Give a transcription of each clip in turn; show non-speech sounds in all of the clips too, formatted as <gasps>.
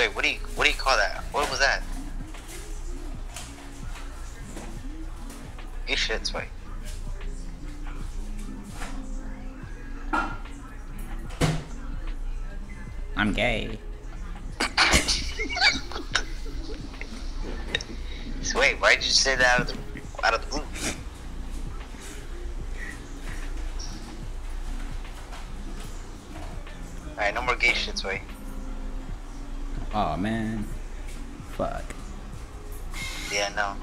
So what do you what do you call that? What was that? You shit, Sway. I'm gay. Sway, why did you say that out of the out of the blue? Alright, no more gay shit, Sway. Oh man. Fuck. Yeah, no.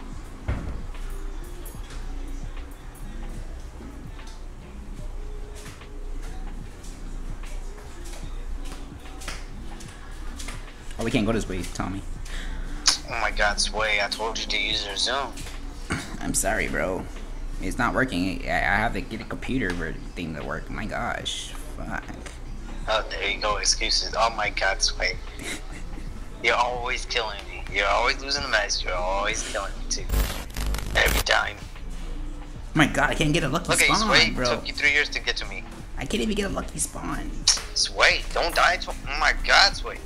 Oh, we can't go this way, Tommy. Oh my god, Sway, I told you to use your Zoom. <clears throat> I'm sorry, bro. It's not working. I I have to get a computer thing to work. My gosh. Fuck. Oh, there you go, excuses. Oh my god, Sway. <laughs> You're always killing me. You're always losing the match. You're always killing me, too. Every time. Oh my god, I can't get a lucky Look at you, spawn, Sway. bro. took you three years to get to me. I can't even get a lucky spawn. Sway, don't die. To oh my god, Sway.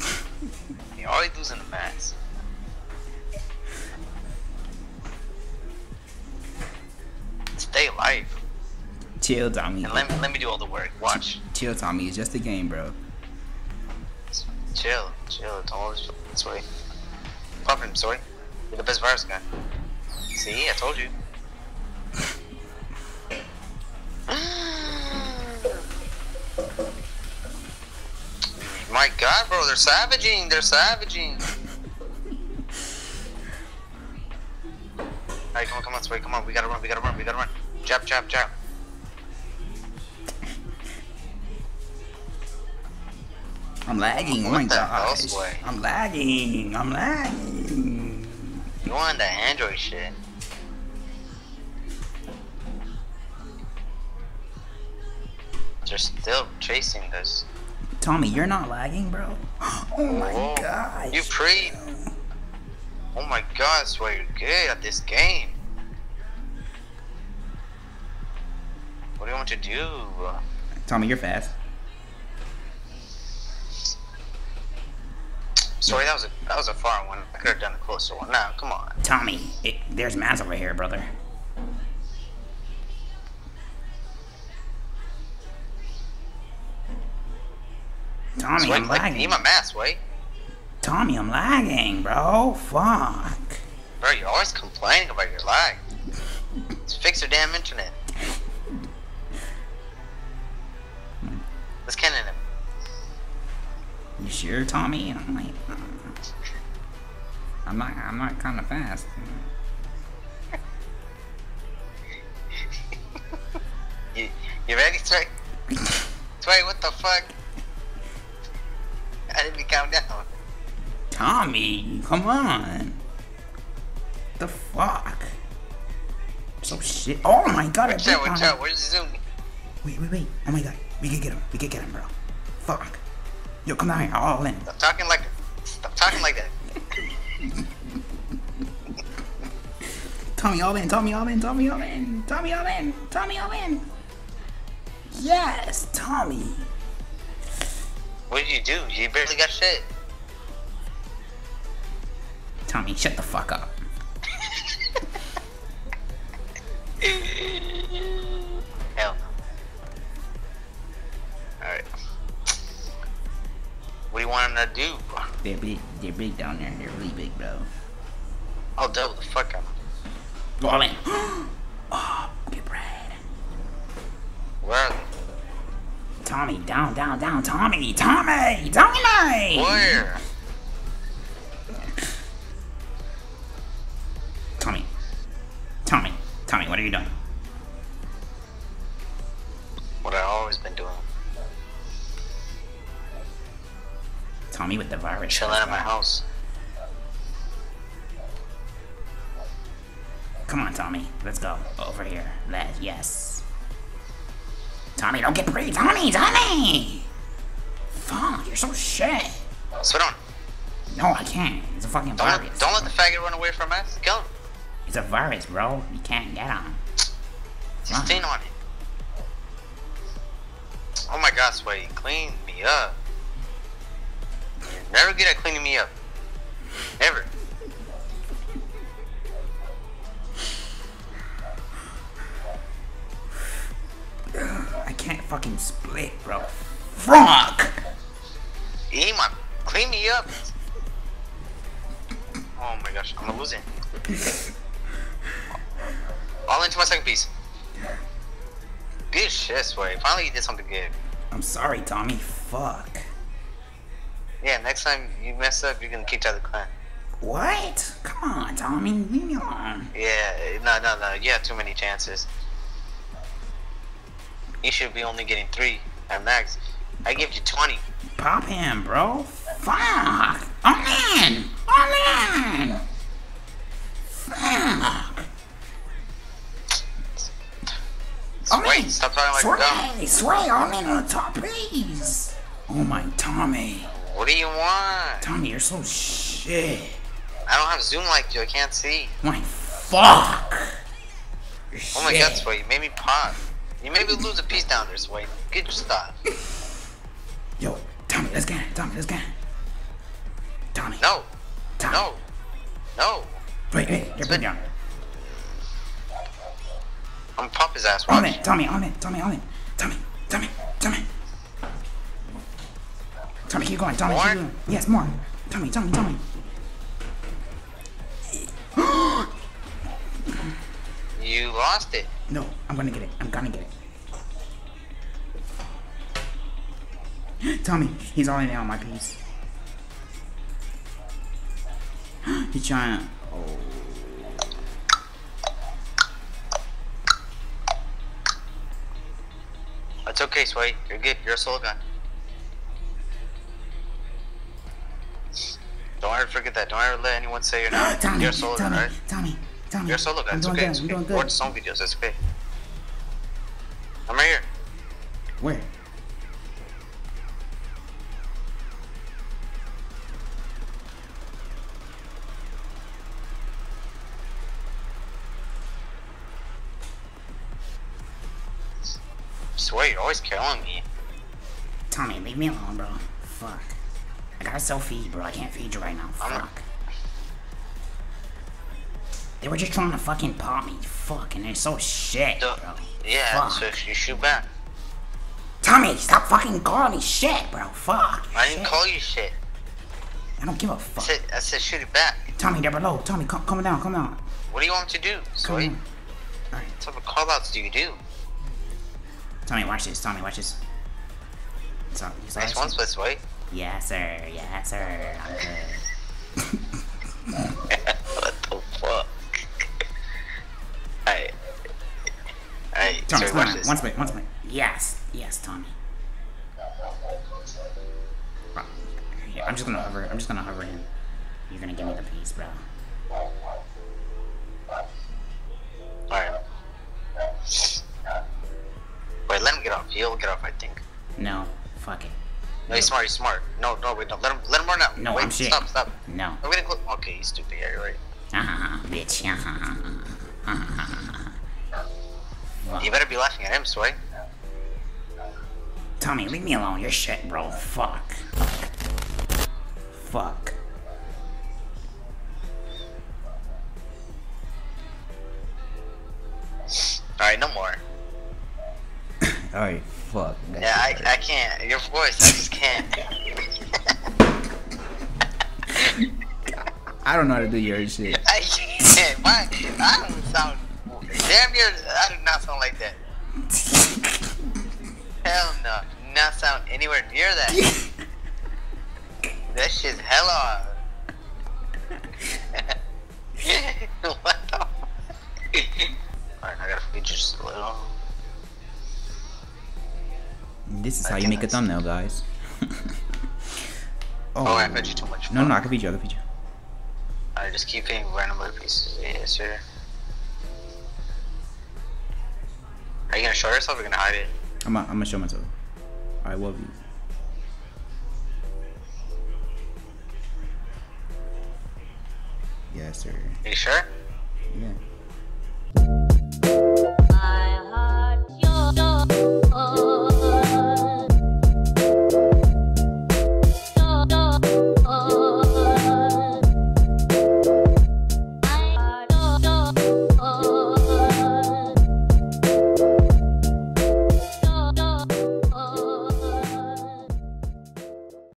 <laughs> You're always losing the match. Stay alive. Chill, Tommy. And let me, let me do all the work. Watch. Chill, Tommy. It's just a game, bro. Chill, chill. Don't always this way. Pop him, sorry. You're the best virus guy. See, I told you. <sighs> My God, bro, they're savaging. They're savaging. Alright, come on, come on, Sway, come on. We gotta run, we gotta run, we gotta run. Jab, jab, jab. I'm lagging. Oh What my the hell, gosh. Sway? I'm lagging. I'm lagging. You want the Android shit. They're still chasing this. Tommy, you're not lagging, bro. <gasps> Oh my Whoa. gosh. You pre. Oh my god, swear you're good at this game. What do you want to do? Tommy, you're fast. Sorry, that was a that was a far one. I could have done a closer one. Now, come on. Tommy, it, there's mans over here, brother. Tommy, Sway, I'm like, lagging. need my mask, wait. Tommy, I'm lagging, bro. Fuck. Bro, you're always complaining about your lag. Just fix your damn internet. Let's cannon him. You sure, Tommy? And I'm like, uh, I'm not. I'm not kind of fast. <laughs> You, you ready, Sway? Sway, <laughs> what the fuck? I didn't calm down. Tommy, come on. The fuck? So shit. Oh my god! I Watch out, beat watch out. Where's zoom? Wait, wait, wait. Oh my god. We can get him. We can get him, bro. Fuck. Yo, come down here. All in. Stop talking like Stop talking like that. Tommy all in. Tommy all in. Tommy all in. Tommy all in. Tommy all in. Yes, Tommy. What did you do? You barely got shit. Tommy, shut the fuck up. <laughs> Hell. Alright. What do you want him to do? They're big. They're big down there. They're really big, bro. I'll double the fuck out. All in. <gasps> oh, get bread. Where? Tommy, down, down, down. Tommy, Tommy, Tommy. Where? Tommy, Tommy, Tommy, what are you doing? What I've always been doing. Tommy with the virus. Chilling at my house. Come on, Tommy. Let's go. Over here. Let yes. Tommy, don't get free. Tommy, Tommy! Fuck, you're so shit. Sit on. No, I can't. It's a fucking Don't virus. don't let the faggot run away from us. Kill him. It's a virus, bro. You can't get him. Just on it. Oh my god, Sway, you cleaned me up. Never good at cleaning me up. Never. I can't fucking split, bro. Fuck! Ema, clean me up. Oh my gosh, I'm losing. All into my second piece. Good shit, Sway. Finally, you did something good. I'm sorry, Tommy. Fuck. Yeah, next time you mess up, you're gonna kick out of the clan. What? Come on, Tommy. Leave me alone. Yeah, no, no, no. You have too many chances. You should be only getting three at max. I give you 20. Pop him, bro. Fuck. Oh, I'm in. I'm oh, in. Fuck. Sway, oh, stop talking like. Sway, Sway, I'm in on the top piece. Oh my Tommy. What do you want? Tommy, you're so shit. I don't have zoom like you. I can't see. My fuck. You're Oh my god. Sway, you made me pop. You made me lose a piece down there, Sway. Good stuff. <laughs> Yo, Tommy, let's get it. Tommy, let's get it. Tommy. No, Tommy. no, no. Wait, wait, you're put down. I'm gonna pop his ass. On Watch. it, Tommy, on it, Tommy, on it. Tommy, Tommy, Tommy. Tommy, keep going, Tommy, More? keep going. Yes, more. Tommy, Tommy, Tommy. You lost it. No, I'm gonna get it. I'm gonna get it. Tommy, he's all in on my piece. he's trying to. Oh. It's okay, Sway. You're good. You're a soul gun. Don't ever forget that. Don't ever let anyone say you're not. <gasps> Tommy, You're a solo Tommy, right? Tommy, Tommy. You're a solo. I'm It's okay. good. It's okay. Watch some videos. It's okay. I'm right here. Where? Sway, you're always killing me. Tommy, leave me alone, bro. Fuck. I gotta self feed, bro. I can't feed you right now. Fuck. They were just trying to fucking pop me. Fuck, and they're so shit, bro. Yeah, Fuck. so you shoot back. Tommy, stop fucking calling me shit, bro. Fuck. I didn't Shit. call you shit. I don't give a fuck. said, I said shoot it back. Tommy, they're below. Tommy, come, come down, come down. What do you want me to do, on. Alright. What type of callouts do you do? Tommy, watch this. Tommy, watch this. So, you saw Nice one, split Sway. Yes, sir. Yes, sir. I'm good. <laughs> what the fuck? Alright. Alright, Tommy, watch on. this. One split, one split. Yes. Yes, Tommy. Bro, here, I'm just gonna hover. I'm just gonna hover him. You're gonna give me the piece, bro. Alright. Wait, let him get off. He'll get off, I think. No. Fuck it. No, he's smart, he's smart. No, no, wait, no. Let him, let him run out. No, wait, I'm shit. Stop, stop. No. I'm gonna cl- Okay, he's stupid. Yeah, you're right. Ah, bitch. Ah, ah, ah, you better be laughing at him, Sway. Tommy, leave me alone. You're shit, bro. Fuck. Fuck. Alright, no more. <coughs> Alright, fuck. Yeah, I, I can't. Your voice, I just can't. <laughs> I don't know how to do your shit. I can't. Why? I don't sound. Damn near. I do not sound like that. Hell no. Do not sound anywhere near that. <laughs> that shit's hella. This is how you make a thumbnail, guys. <laughs> Oh, I fed you too much. No, no, I can feed you, I can feed you. I just keep eating random little pieces. Yes, sir. Are you gonna show yourself or gonna hide it? I'm gonna, I'm gonna show myself. I love you. Yes, sir. Are you sure? Yeah.